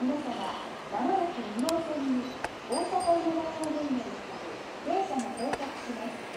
皆様、まもなく2号線に大阪梅田方面に向かう電車が到着します。